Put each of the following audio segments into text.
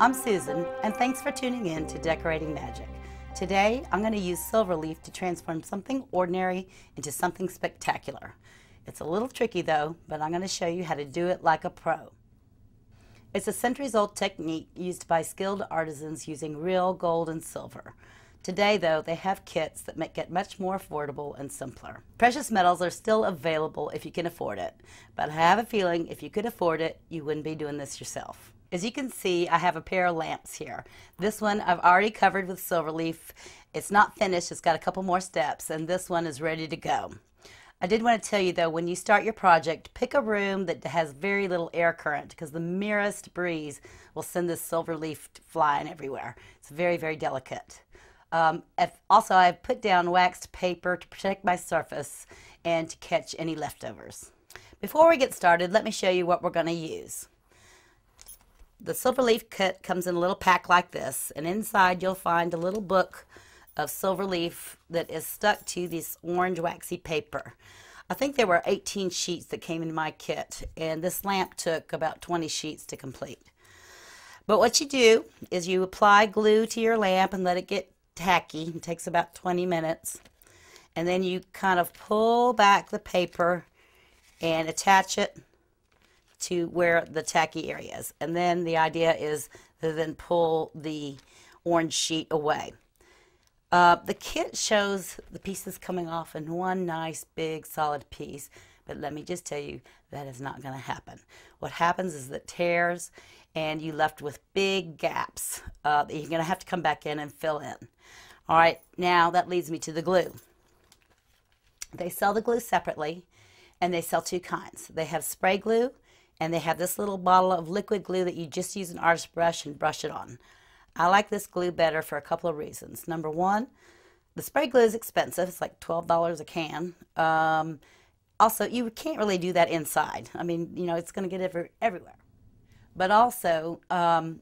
I'm Susan, and thanks for tuning in to Decorating Magic. Today, I'm going to use silver leaf to transform something ordinary into something spectacular. It's a little tricky though, but I'm going to show you how to do it like a pro. It's a centuries-old technique used by skilled artisans using real gold and silver. Today, though, they have kits that make it much more affordable and simpler. Precious metals are still available if you can afford it, but I have a feeling if you could afford it, you wouldn't be doing this yourself. As you can see, I have a pair of lamps here. This one I've already covered with silver leaf. It's not finished, it's got a couple more steps, and this one is ready to go. I did want to tell you though, when you start your project, pick a room that has very little air current because the merest breeze will send this silver leaf flying everywhere. It's very, very delicate. Um, also, I've put down waxed paper to protect my surface and to catch any leftovers. Before we get started, let me show you what we're going to use. The silver leaf kit comes in a little pack like this, and inside you'll find a little book of silver leaf that is stuck to this orange waxy paper. I think there were 18 sheets that came in my kit, and this lamp took about 20 sheets to complete. But what you do is you apply glue to your lamp and let it get tacky. It takes about 20 minutes. And then you kind of pull back the paper and attach it to where the tacky area is. And then the idea is to then pull the orange sheet away. Uh, the kit shows the pieces coming off in one nice big solid piece, but let me just tell you that is not going to happen. What happens is that tears and you left with big gaps uh, that you're going to have to come back in and fill in. All right, now that leads me to the glue. They sell the glue separately, and they sell two kinds. They have spray glue, and they have this little bottle of liquid glue that you just use an artist brush and brush it on. I like this glue better for a couple of reasons. Number one, the spray glue is expensive. It's like $12 a can. Um, also, you can't really do that inside. I mean, you know, it's going to get every, everywhere but also um,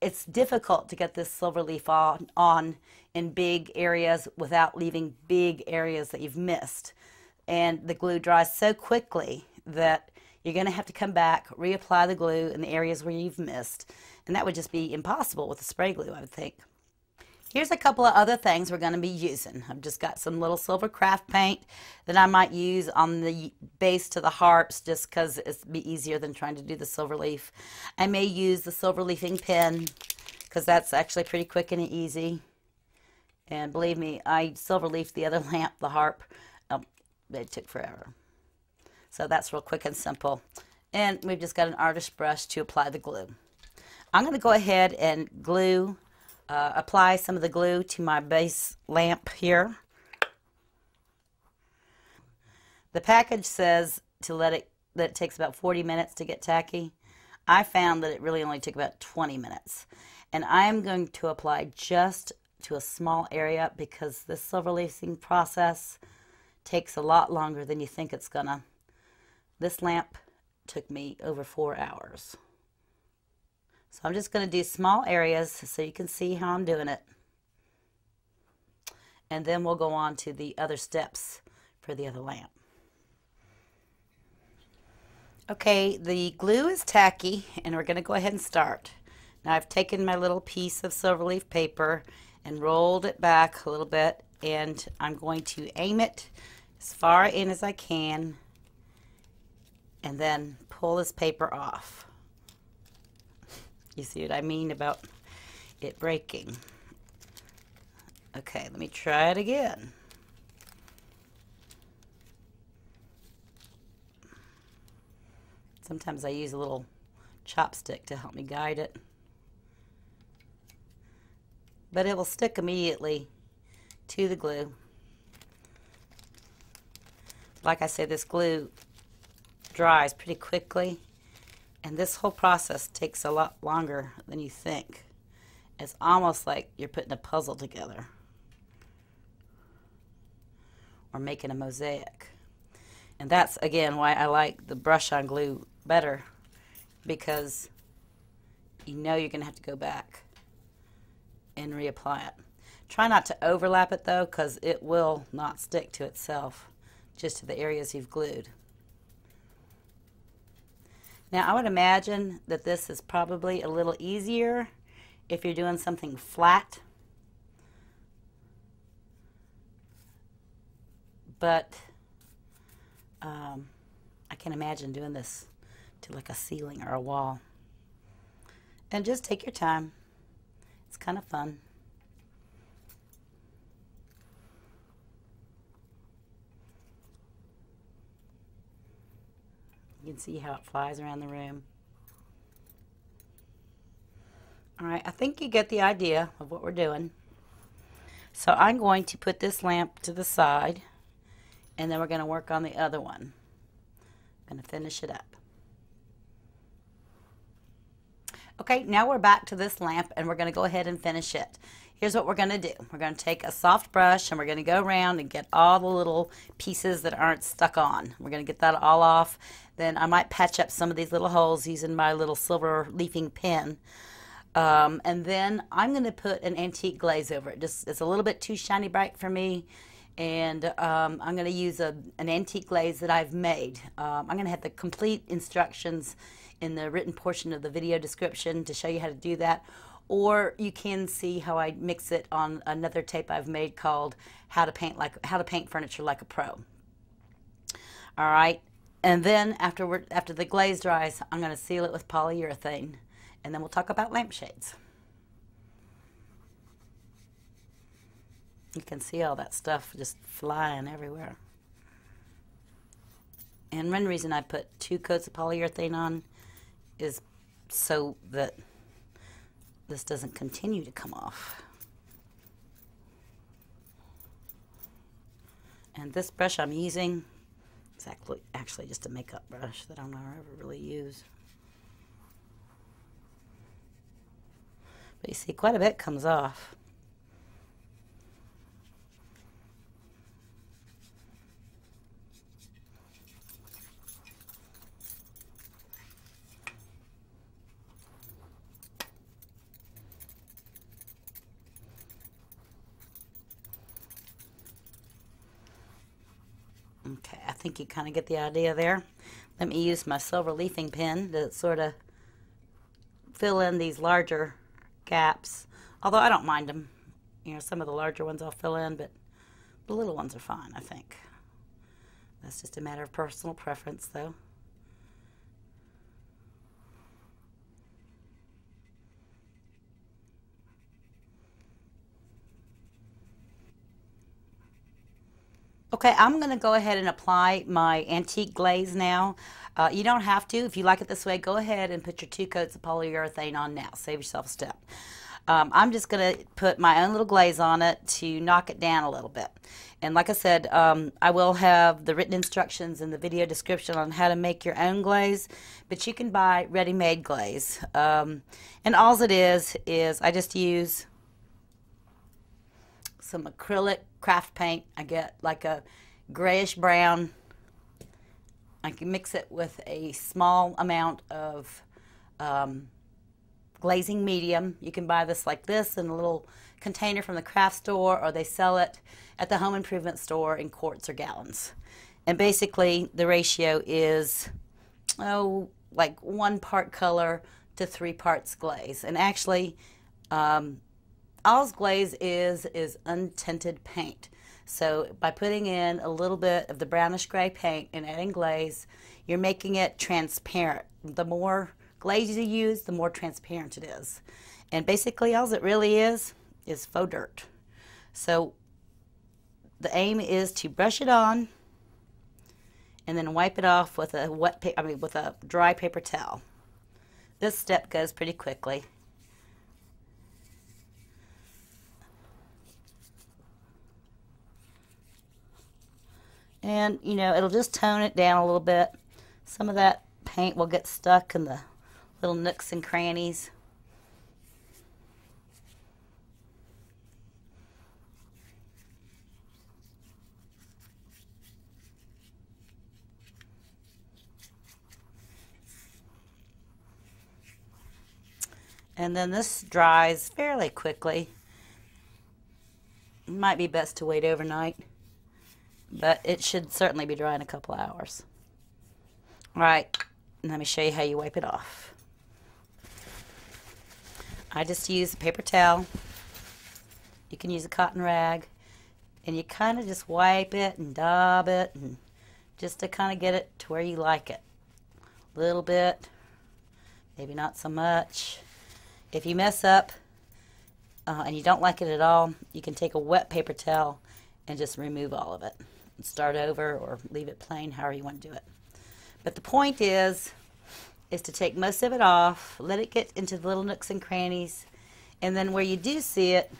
it's difficult to get this silver leaf on, on in big areas without leaving big areas that you've missed. And the glue dries so quickly that you're going to have to come back, reapply the glue in the areas where you've missed. And that would just be impossible with the spray glue, I would think. Here's a couple of other things we're going to be using. I've just got some little silver craft paint that I might use on the base to the harps just because it's be easier than trying to do the silver leaf. I may use the silver leafing pen because that's actually pretty quick and easy. And believe me, I silver leafed the other lamp, the harp. Oh, it took forever. So that's real quick and simple. And we've just got an artist brush to apply the glue. I'm going to go ahead and glue uh, apply some of the glue to my base lamp here. The package says to let it that it takes about 40 minutes to get tacky. I found that it really only took about 20 minutes. And I'm going to apply just to a small area because this silver leafing process takes a lot longer than you think it's gonna. This lamp took me over four hours. So I'm just going to do small areas so you can see how I'm doing it. And then we'll go on to the other steps for the other lamp. Okay, the glue is tacky and we're going to go ahead and start. Now I've taken my little piece of silver leaf paper and rolled it back a little bit and I'm going to aim it as far in as I can and then pull this paper off. You see what I mean about it breaking? Okay, let me try it again. Sometimes I use a little chopstick to help me guide it. But it will stick immediately to the glue. Like I said, this glue dries pretty quickly. And this whole process takes a lot longer than you think. It's almost like you're putting a puzzle together or making a mosaic. And that's, again, why I like the brush on glue better because you know you're going to have to go back and reapply it. Try not to overlap it though because it will not stick to itself, just to the areas you've glued. Now I would imagine that this is probably a little easier if you're doing something flat. But um, I can imagine doing this to like a ceiling or a wall. And just take your time. It's kind of fun. Can see how it flies around the room. All right, I think you get the idea of what we're doing. So I'm going to put this lamp to the side and then we're going to work on the other one. I'm going to finish it up. Okay, now we're back to this lamp and we're going to go ahead and finish it. Here's what we're going to do. We're going to take a soft brush and we're going to go around and get all the little pieces that aren't stuck on. We're going to get that all off. Then I might patch up some of these little holes using my little silver leafing pen. Um, and then I'm going to put an antique glaze over it. Just It's a little bit too shiny bright for me. And um, I'm going to use a, an antique glaze that I've made. Um, I'm going to have the complete instructions in the written portion of the video description to show you how to do that. Or you can see how I mix it on another tape I've made called How to Paint Like How to Paint Furniture Like a Pro. All right, and then after after the glaze dries, I'm going to seal it with polyurethane and then we'll talk about lampshades. You can see all that stuff just flying everywhere. And one reason I put two coats of polyurethane on is so that this doesn't continue to come off. And this brush I'm using is actually, actually just a makeup brush that I don't ever really use. But you see, quite a bit comes off. Okay, I think you kind of get the idea there. Let me use my silver leafing pen to sort of fill in these larger gaps. Although I don't mind them. You know, some of the larger ones I'll fill in, but the little ones are fine, I think. That's just a matter of personal preference, though. Okay, I'm going to go ahead and apply my antique glaze now. Uh, you don't have to. If you like it this way, go ahead and put your two coats of polyurethane on now. Save yourself a step. Um, I'm just going to put my own little glaze on it to knock it down a little bit. And like I said, um, I will have the written instructions in the video description on how to make your own glaze, but you can buy ready-made glaze. Um, and all it is, is I just use some acrylic craft paint. I get like a grayish brown. I can mix it with a small amount of um, glazing medium. You can buy this like this in a little container from the craft store or they sell it at the home improvement store in quarts or gallons. And basically the ratio is, oh, like one part color to three parts glaze. And actually, um, All's glaze is is untinted paint. So by putting in a little bit of the brownish gray paint and adding glaze, you're making it transparent. The more glaze you use, the more transparent it is. And basically all it really is is faux dirt. So the aim is to brush it on and then wipe it off with a wet I mean with a dry paper towel. This step goes pretty quickly. And you know it'll just tone it down a little bit. Some of that paint will get stuck in the little nooks and crannies. And then this dries fairly quickly. Might be best to wait overnight but it should certainly be dry in a couple hours. All right, let me show you how you wipe it off. I just use a paper towel. You can use a cotton rag. And you kind of just wipe it and dab it and just to kind of get it to where you like it. A little bit, maybe not so much. If you mess up uh, and you don't like it at all, you can take a wet paper towel and just remove all of it. Start over or leave it plain, however you want to do it. But the point is, is to take most of it off, let it get into the little nooks and crannies, and then where you do see it,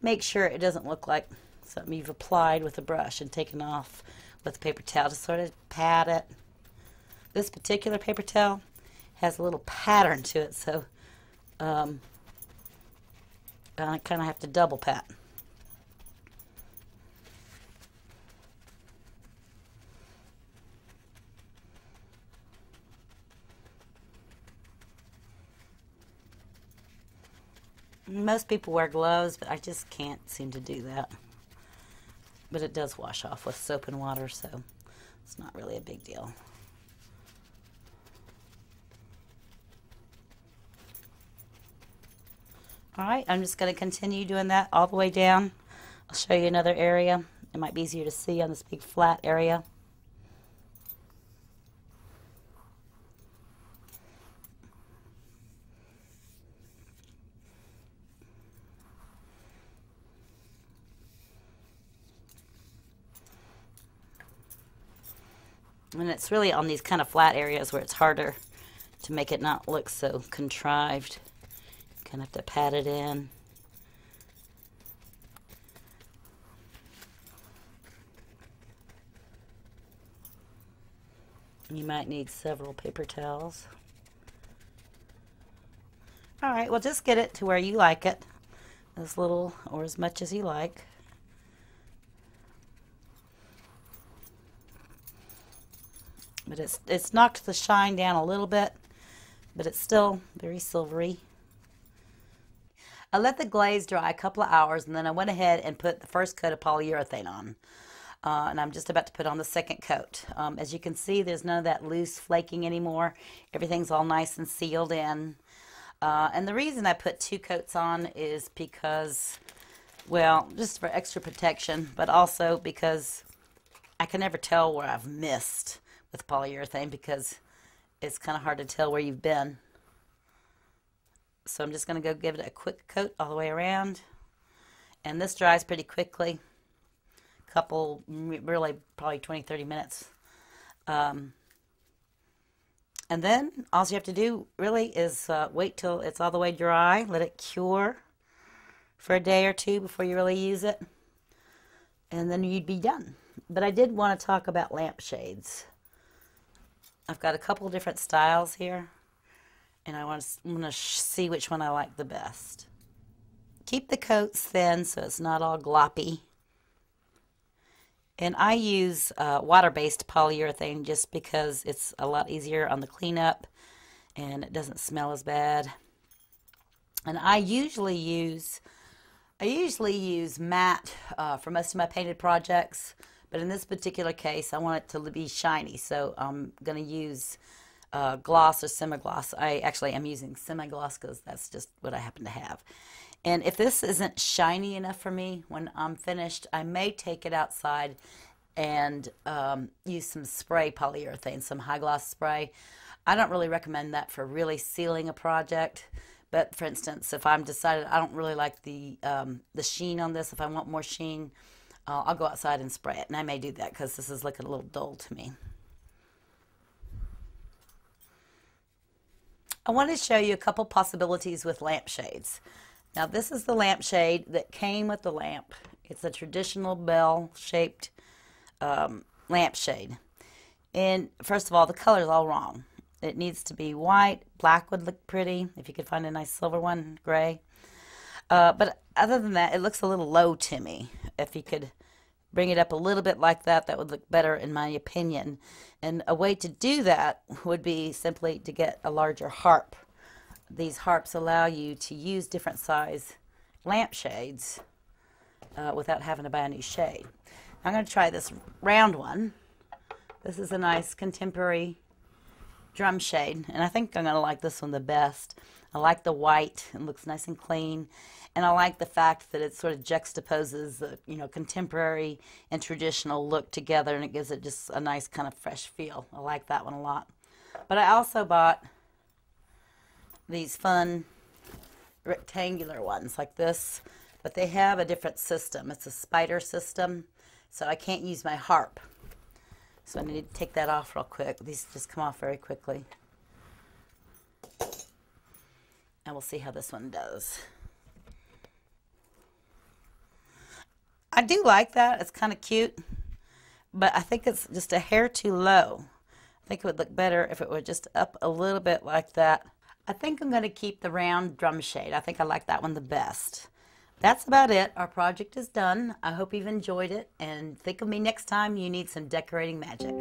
make sure it doesn't look like something you've applied with a brush and taken off with a paper towel to sort of pat it. This particular paper towel has a little pattern to it, so um, I kind of have to double pat. Most people wear gloves, but I just can't seem to do that. But it does wash off with soap and water, so it's not really a big deal. All right, I'm just going to continue doing that all the way down. I'll show you another area. It might be easier to see on this big flat area. And it's really on these kind of flat areas where it's harder to make it not look so contrived. Kind of have to pat it in. You might need several paper towels. All right, well just get it to where you like it. As little or as much as you like. But it's, it's knocked the shine down a little bit, but it's still very silvery. I let the glaze dry a couple of hours and then I went ahead and put the first coat of polyurethane on. Uh, and I'm just about to put on the second coat. Um, as you can see, there's none of that loose flaking anymore. Everything's all nice and sealed in. Uh, and the reason I put two coats on is because, well, just for extra protection, but also because I can never tell where I've missed with polyurethane because it's kind of hard to tell where you've been. So I'm just going to go give it a quick coat all the way around. And this dries pretty quickly. A couple, really probably 20, 30 minutes. Um, and then all you have to do really is uh, wait till it's all the way dry. Let it cure for a day or two before you really use it. And then you'd be done. But I did want to talk about lampshades. I've got a couple different styles here, and I want to, see which one I like the best. Keep the coats thin so it's not all gloppy. And I use uh, water-based polyurethane just because it's a lot easier on the cleanup and it doesn't smell as bad. And I usually use I usually use matte uh, for most of my painted projects. But in this particular case, I want it to be shiny, so I'm going to use uh, gloss or semi-gloss. I actually am using semi-gloss because that's just what I happen to have. And if this isn't shiny enough for me when I'm finished, I may take it outside and um, use some spray polyurethane, some high gloss spray. I don't really recommend that for really sealing a project. But for instance, if I'm decided I don't really like the um, the sheen on this, if I want more sheen, I'll go outside and spray it. And I may do that because this is looking a little dull to me. I want to show you a couple possibilities with lampshades. Now this is the lampshade that came with the lamp. It's a traditional bell-shaped um, lampshade. And first of all, the color is all wrong. It needs to be white. Black would look pretty. If you could find a nice silver one, gray. Uh, but other than that, it looks a little low to me. If you could bring it up a little bit like that, that would look better in my opinion. And a way to do that would be simply to get a larger harp. These harps allow you to use different size lampshades uh, without having to buy a new shade. I'm going to try this round one. This is a nice contemporary drum shade, and I think I'm going to like this one the best. I like the white, it looks nice and clean, and I like the fact that it sort of juxtaposes the you know contemporary and traditional look together, and it gives it just a nice kind of fresh feel. I like that one a lot. But I also bought these fun rectangular ones like this, but they have a different system. It's a spider system, so I can't use my harp. So I need to take that off real quick. These just come off very quickly. And we'll see how this one does. I do like that. It's kind of cute. But I think it's just a hair too low. I think it would look better if it were just up a little bit like that. I think I'm going to keep the round drum shade. I think I like that one the best. That's about it. Our project is done. I hope you've enjoyed it and think of me next time you need some decorating magic.